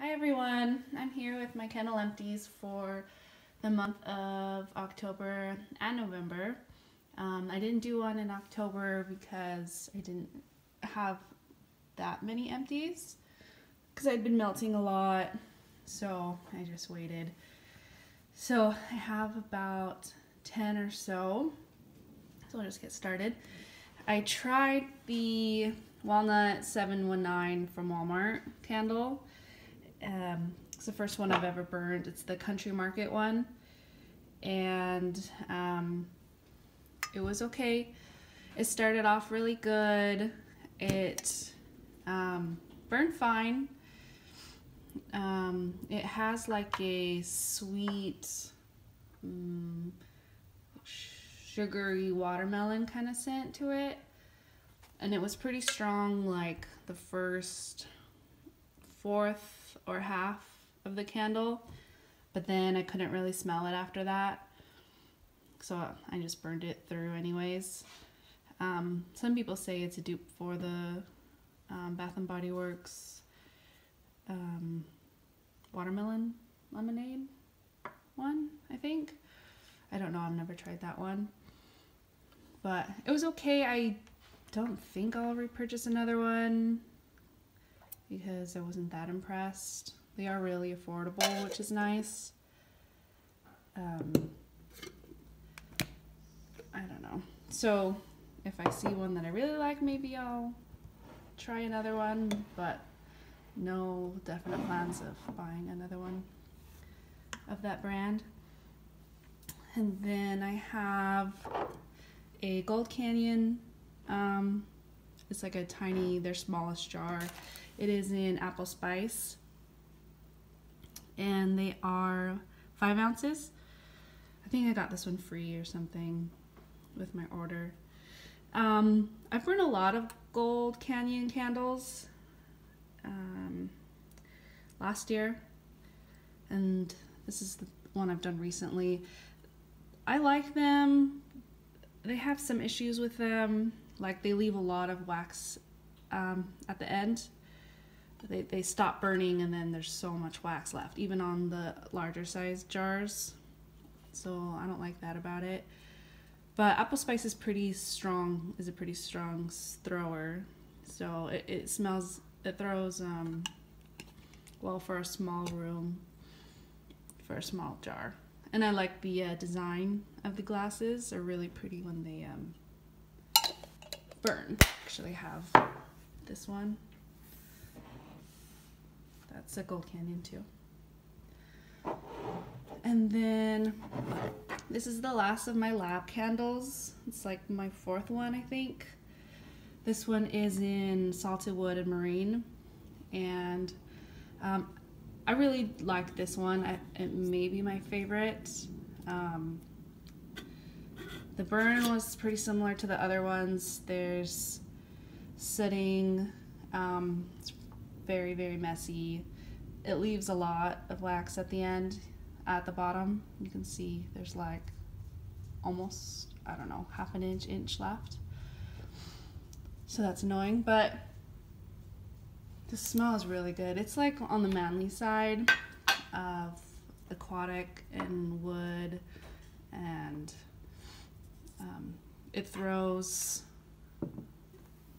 Hi everyone, I'm here with my candle empties for the month of October and November. Um, I didn't do one in October because I didn't have that many empties because I'd been melting a lot so I just waited. So I have about 10 or so so I'll just get started. I tried the Walnut 719 from Walmart candle um, it's the first one I've ever burned. It's the Country Market one. And um, it was okay. It started off really good. It um, burned fine. Um, it has like a sweet, um, sugary watermelon kind of scent to it. And it was pretty strong like the first fourth or half of the candle, but then I couldn't really smell it after that. So I just burned it through anyways. Um, some people say it's a dupe for the um, Bath and Body Works um, watermelon lemonade one, I think. I don't know, I've never tried that one. But it was okay. I don't think I'll repurchase another one because I wasn't that impressed. They are really affordable, which is nice. Um, I don't know. So if I see one that I really like, maybe I'll try another one, but no definite plans of buying another one of that brand. And then I have a Gold Canyon. Um, it's like a tiny, their smallest jar. It is in apple spice. And they are five ounces. I think I got this one free or something with my order. Um, I've burned a lot of Gold Canyon candles um, last year. And this is the one I've done recently. I like them. They have some issues with them. Like they leave a lot of wax um, at the end they, they stop burning and then there's so much wax left, even on the larger size jars. So I don't like that about it. But apple spice is pretty strong, is a pretty strong thrower. So it, it smells, it throws um, well for a small room, for a small jar. And I like the uh, design of the glasses. They're really pretty when they um, burn. Actually have this one. That's a Gold Canyon too. And then this is the last of my lab candles. It's like my fourth one, I think. This one is in salted wood and marine. And um, I really like this one. I, it may be my favorite. Um, the burn was pretty similar to the other ones. There's sitting. Um, very, very messy. It leaves a lot of wax at the end, at the bottom. You can see there's like almost, I don't know, half an inch, inch left. So that's annoying, but the smell is really good. It's like on the manly side of aquatic and wood and um, it throws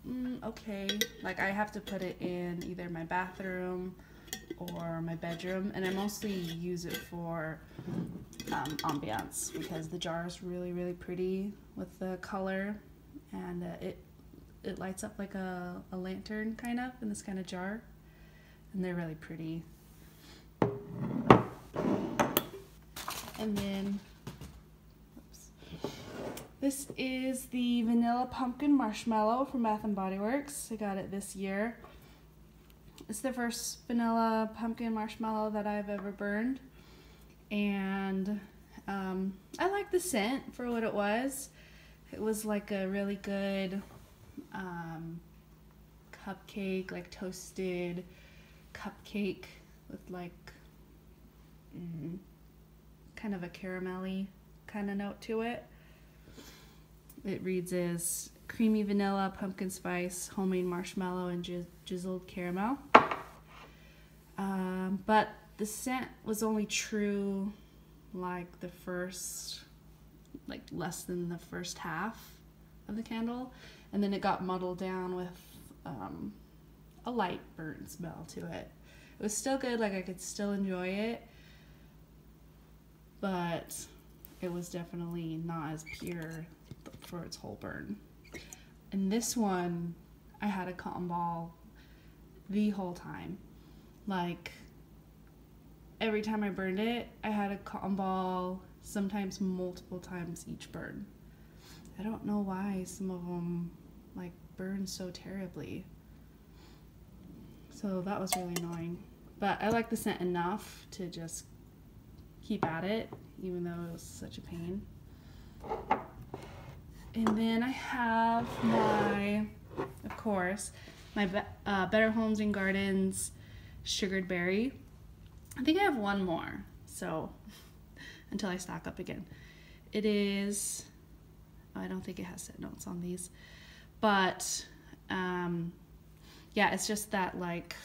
mm, okay. Like I have to put it in either my bathroom or my bedroom, and I mostly use it for um, ambiance because the jar is really, really pretty with the color, and uh, it it lights up like a, a lantern kind of in this kind of jar, and they're really pretty. And then this is the Vanilla Pumpkin Marshmallow from Bath & Body Works. I got it this year. It's the first vanilla pumpkin marshmallow that I've ever burned. And um, I like the scent for what it was. It was like a really good um, cupcake, like toasted cupcake with like mm, kind of a caramelly kind of note to it. It reads as creamy vanilla, pumpkin spice, homemade marshmallow, and drizzled caramel. Um, but the scent was only true like the first, like less than the first half of the candle, and then it got muddled down with um, a light burnt smell to it. It was still good, like I could still enjoy it, but it was definitely not as pure for its whole burn. And this one, I had a cotton ball the whole time. Like every time I burned it, I had a cotton ball, sometimes multiple times each burn. I don't know why some of them like burn so terribly. So that was really annoying. But I like the scent enough to just keep at it, even though it was such a pain. And then I have my, of course, my uh, Better Homes and Gardens Sugared Berry. I think I have one more, so until I stock up again. It is, oh, I don't think it has set notes on these, but um, yeah, it's just that like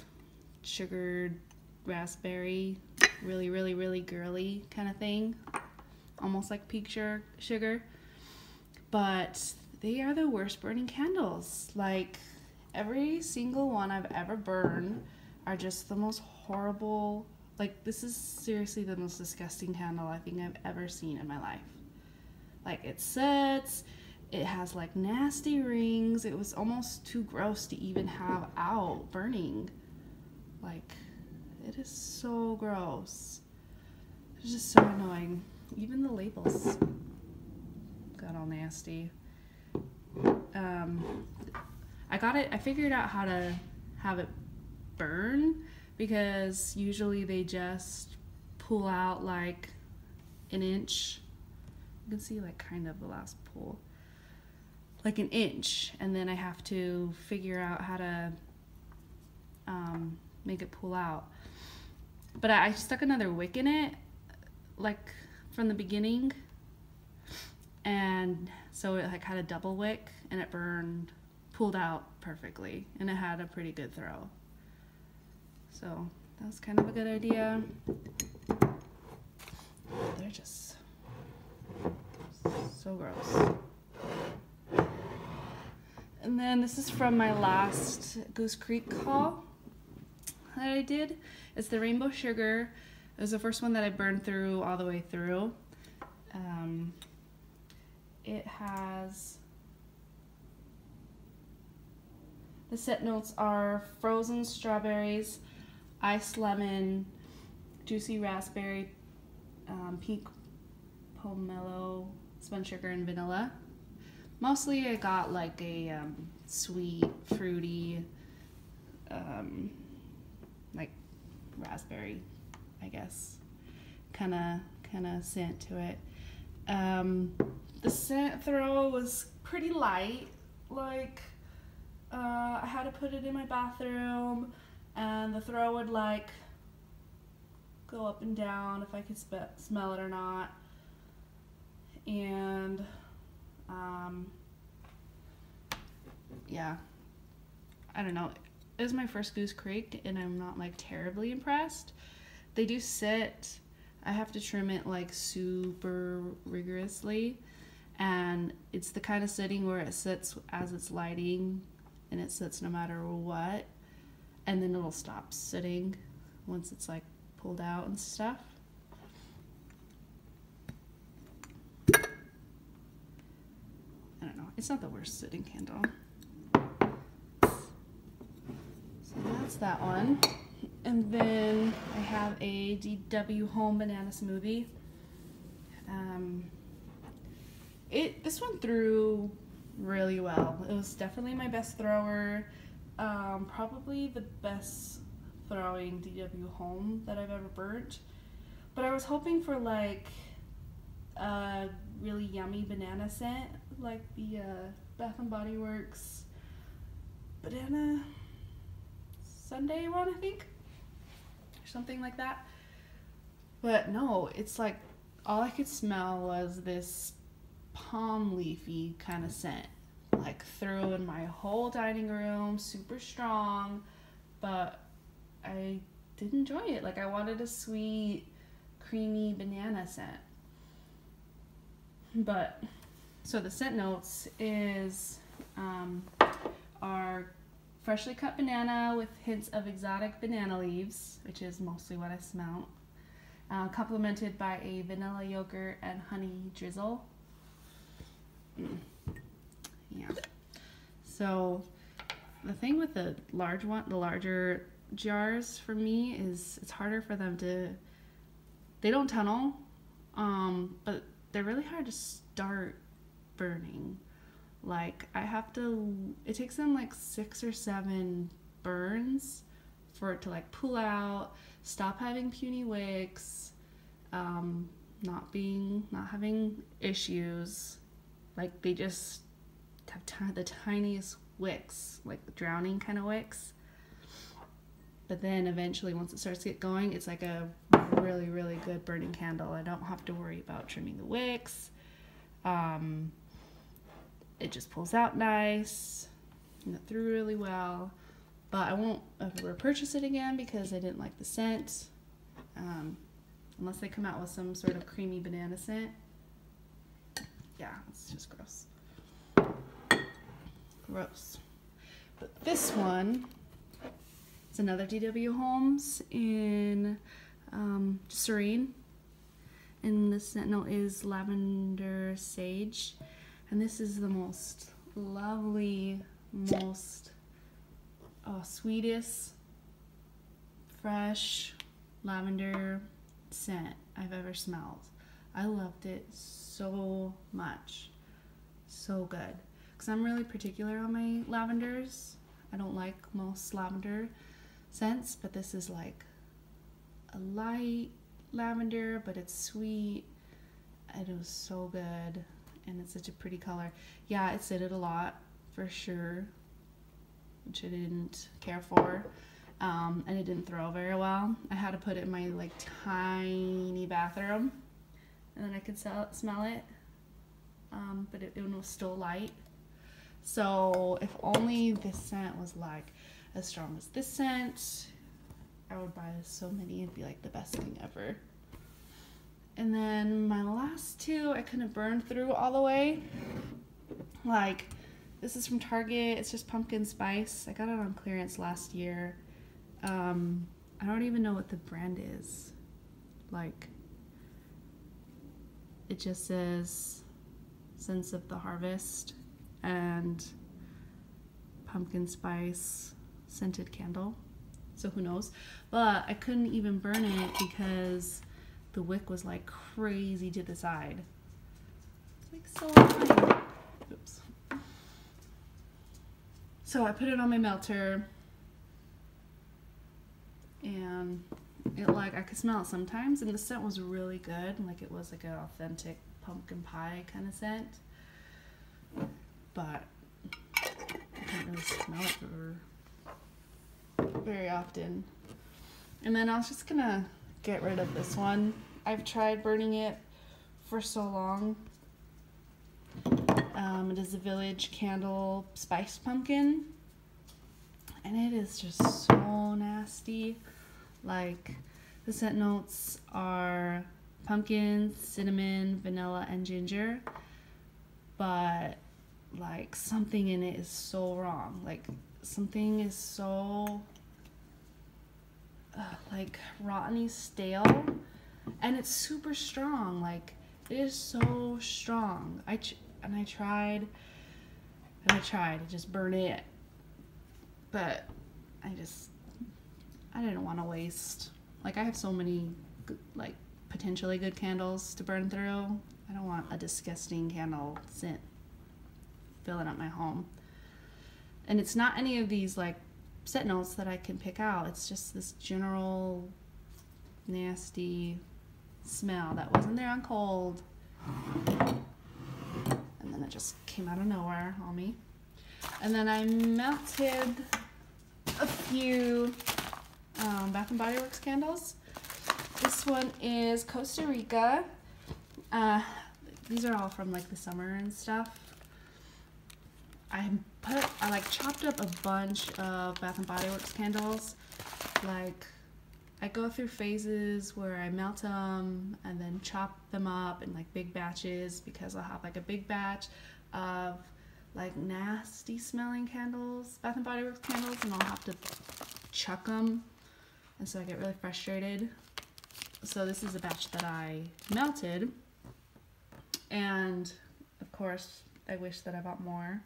sugared raspberry, really, really, really girly kind of thing, almost like peak sugar. But they are the worst burning candles. Like every single one I've ever burned are just the most horrible like this is seriously the most disgusting candle I think I've ever seen in my life. Like it sets, it has like nasty rings. It was almost too gross to even have out burning. Like it is so gross. It's just so annoying. Even the labels got all nasty. Um, I got it. I figured out how to have it burn because usually they just pull out like an inch. You can see like kind of the last pull. Like an inch and then I have to figure out how to um, make it pull out. But I, I stuck another wick in it like from the beginning and so it like had a double wick and it burned pulled out perfectly and it had a pretty good throw. So that was kind of a good idea. They're just so gross. And then this is from my last Goose Creek haul that I did. It's the Rainbow Sugar. It was the first one that I burned through all the way through. Um, it has the set notes are frozen strawberries, iced lemon, juicy raspberry, um, pink pomelo, spun sugar, and vanilla. Mostly I got like a um, sweet, fruity, um, raspberry, I guess, kind of kind of scent to it. Um, the scent throw was pretty light, like uh, I had to put it in my bathroom and the throw would like go up and down if I could smell it or not. And um, yeah, I don't know. It was my first Goose Creek, and I'm not like terribly impressed. They do sit. I have to trim it like super rigorously, and it's the kind of sitting where it sits as it's lighting, and it sits no matter what and then it'll stop sitting once it's like pulled out and stuff. I don't know. It's not the worst sitting candle. So that's that one. And then I have a DW Home Banana Smoothie. Um, it this one threw really well. It was definitely my best thrower. Um, probably the best throwing DW home that I've ever burnt. But I was hoping for like a really yummy banana scent, like the uh, Bath and Body Works banana Sundae one, I think, or something like that. But no, it's like all I could smell was this palm leafy kind of scent like through in my whole dining room, super strong, but I did enjoy it. Like I wanted a sweet, creamy banana scent. But so the scent notes is um, our freshly cut banana with hints of exotic banana leaves, which is mostly what I smell, uh, complemented by a vanilla yogurt and honey drizzle. Mm. Yeah. So the thing with the large one, the larger jars for me is it's harder for them to. They don't tunnel, um, but they're really hard to start burning. Like I have to. It takes them like six or seven burns for it to like pull out, stop having puny wicks, um, not being, not having issues. Like they just have t- the tiniest wicks, like drowning kind of wicks. But then eventually, once it starts to get going, it's like a really, really good burning candle. I don't have to worry about trimming the wicks. Um, it just pulls out nice, and it through really well. But I won't ever purchase it again because I didn't like the scent. Um, unless they come out with some sort of creamy banana scent. Yeah, it's just gross. Gross. But this one is another DW Home in um, Serene. And the Sentinel is Lavender Sage. And this is the most lovely, most uh, sweetest, fresh lavender scent I've ever smelled. I loved it so much. So good because I'm really particular on my lavenders. I don't like most lavender scents, but this is like a light lavender, but it's sweet. It was so good, and it's such a pretty color. Yeah, it scented a lot for sure, which I didn't care for. Um, and it didn't throw very well. I had to put it in my like tiny bathroom, and then I could sell, smell it. Um, but it, it was still light. So if only this scent was like as strong as this scent, I would buy so many. It'd be like the best thing ever. And then my last two, I couldn't burn through all the way. Like, this is from Target. It's just pumpkin spice. I got it on clearance last year. Um, I don't even know what the brand is. Like, it just says Sense of the Harvest and pumpkin spice scented candle. So who knows? But I couldn't even burn it because the wick was like crazy to the side. It's like so. Oops. So I put it on my melter and it like I could smell it sometimes and the scent was really good. Like it was like an authentic pumpkin pie kind of scent but I can't really smell it very often. And then I was just gonna get rid of this one. I've tried burning it for so long. Um, it is a Village Candle Spice Pumpkin. And it is just so nasty. Like, the scent notes are pumpkin, cinnamon, vanilla, and ginger. But like something in it is so wrong. Like something is so like rotteny stale and it's super strong. Like it is so strong. I and I tried and I tried to just burn it. But I just I didn't want to waste. Like I have so many like potentially good candles to burn through. I don't want a disgusting candle scent filling up my home. And it's not any of these like notes that I can pick out. It's just this general nasty smell that wasn't there on cold. And then it just came out of nowhere on me. And then I melted a few um, Bath and Body Works candles. This one is Costa Rica. Uh, these are all from like the summer and stuff. I put I like chopped up a bunch of Bath and Body Works candles, like I go through phases where I melt them and then chop them up in like big batches because I'll have like a big batch of like nasty smelling candles, Bath and Body Works candles, and I'll have to chuck them, and so I get really frustrated. So this is a batch that I melted, and of course I wish that I bought more.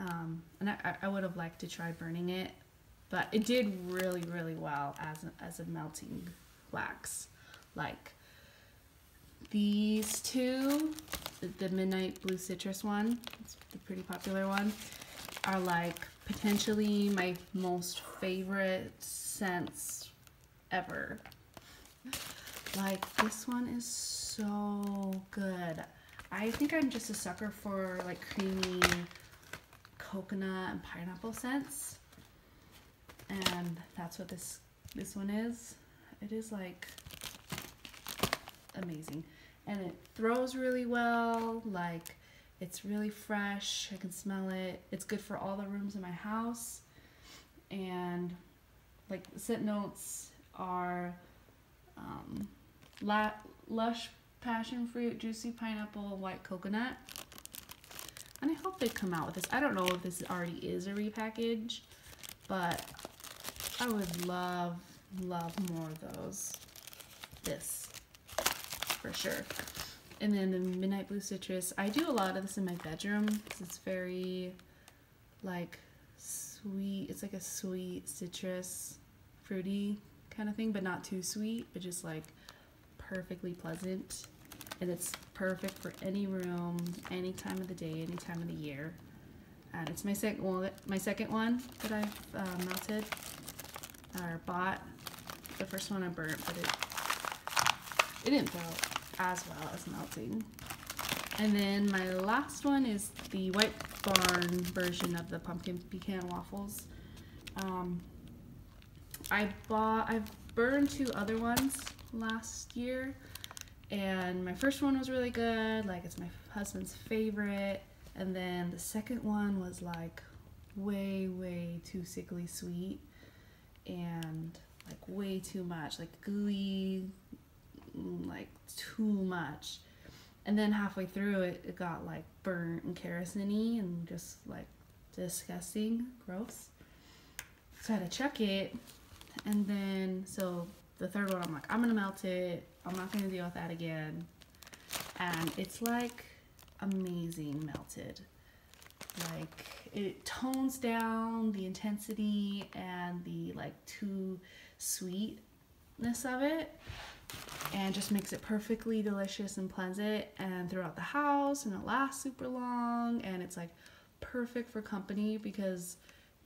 Um, and I, I would have liked to try burning it, but it did really really well as a, as a melting wax, like these two, the, the Midnight Blue Citrus one, it's the pretty popular one, are like potentially my most favorite scents ever. Like this one is so good. I think I'm just a sucker for like creamy coconut and pineapple scents. And that's what this this one is. It is like amazing. And it throws really well like it's really fresh. I can smell it. It's good for all the rooms in my house. And like scent notes are um, lush passion fruit juicy pineapple white coconut and I hope they come out with this I don't know if this already is a repackage but I would love love more of those this for sure. And then the Midnight Blue Citrus. I do a lot of this in my bedroom because it's very like sweet. It's like a sweet citrus, fruity kind of thing, but not too sweet, but just like perfectly pleasant. And it's perfect for any room, any time of the day, any time of the year. And it's my second one, my second one that I've uh, melted or bought. The first one I burnt, but it it didn't go as well as melting. And then my last one is the White Barn version of the pumpkin pecan waffles. Um, I bought, I've burned two other ones last year, and my first one was really good, like it's my husband's favorite, and then the second one was like way, way too sickly sweet, and like way too much, like gooey, mm, like too much. And then halfway through it, it got like burnt and kerosene and just like disgusting, gross. So I had to check it. And then, so the third one, I'm like, I'm gonna melt it. I'm not gonna deal with that again. And it's like amazing melted. Like it tones down the intensity and the like too sweetness of it and just makes it perfectly delicious and pleasant and throughout the house and it lasts super long and it's like perfect for company because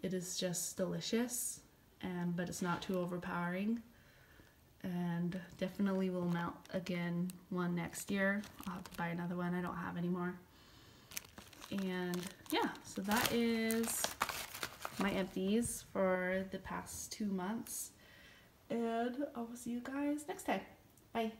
it is just delicious and but it's not too overpowering and definitely will melt again one next year I'll have to buy another one I don't have anymore and yeah so that is my empties for the past two months and I will see you guys next time. Bye.